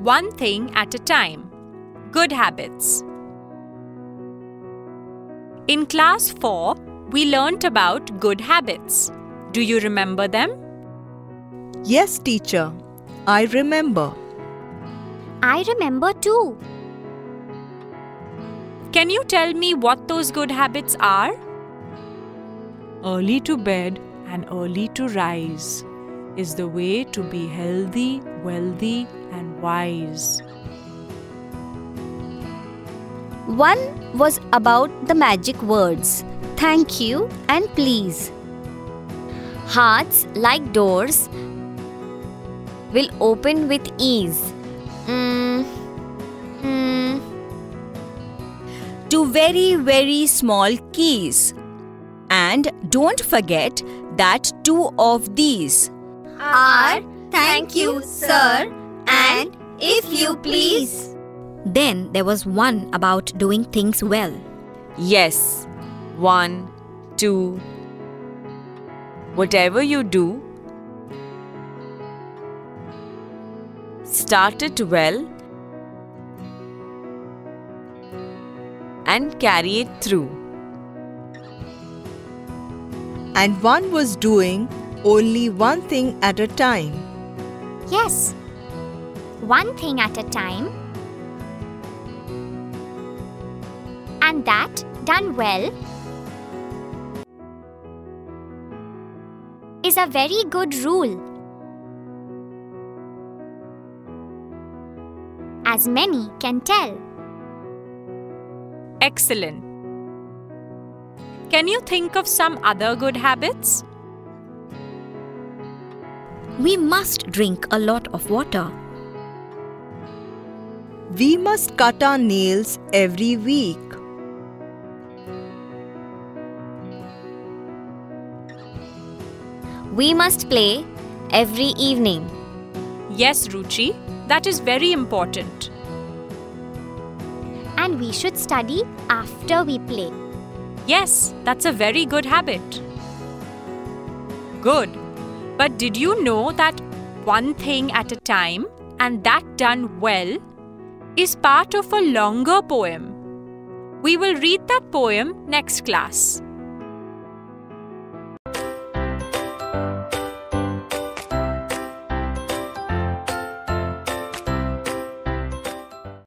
one thing at a time. Good habits. In class 4, we learnt about good habits. Do you remember them? Yes, teacher. I remember. I remember too. Can you tell me what those good habits are? Early to bed and early to rise is the way to be healthy, wealthy, and wise. One was about the magic words thank you and please. Hearts, like doors, will open with ease. Mm, mm, to very, very small keys. And don't forget that two of these are thank you, sir, and if you please. Then there was one about doing things well. Yes, one, two. Whatever you do, start it well and carry it through. And one was doing only one thing at a time. Yes, one thing at a time. And that, done well, is a very good rule. As many can tell. Excellent. Can you think of some other good habits? We must drink a lot of water. We must cut our nails every week. We must play every evening. Yes, Ruchi, that is very important. And we should study after we play. Yes, that's a very good habit. Good. But did you know that one thing at a time and that done well is part of a longer poem? We will read that poem next class.